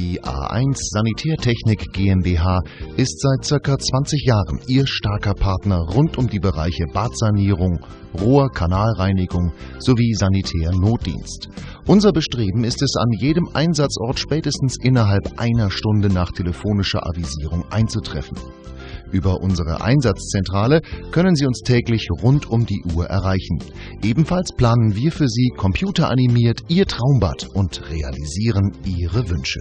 Die A1 Sanitärtechnik GmbH ist seit ca. 20 Jahren Ihr starker Partner rund um die Bereiche Badsanierung, Rohr-Kanalreinigung sowie Sanitärnotdienst. Unser Bestreben ist es, an jedem Einsatzort spätestens innerhalb einer Stunde nach telefonischer Avisierung einzutreffen. Über unsere Einsatzzentrale können Sie uns täglich rund um die Uhr erreichen. Ebenfalls planen wir für Sie computeranimiert Ihr Traumbad und realisieren Ihre Wünsche.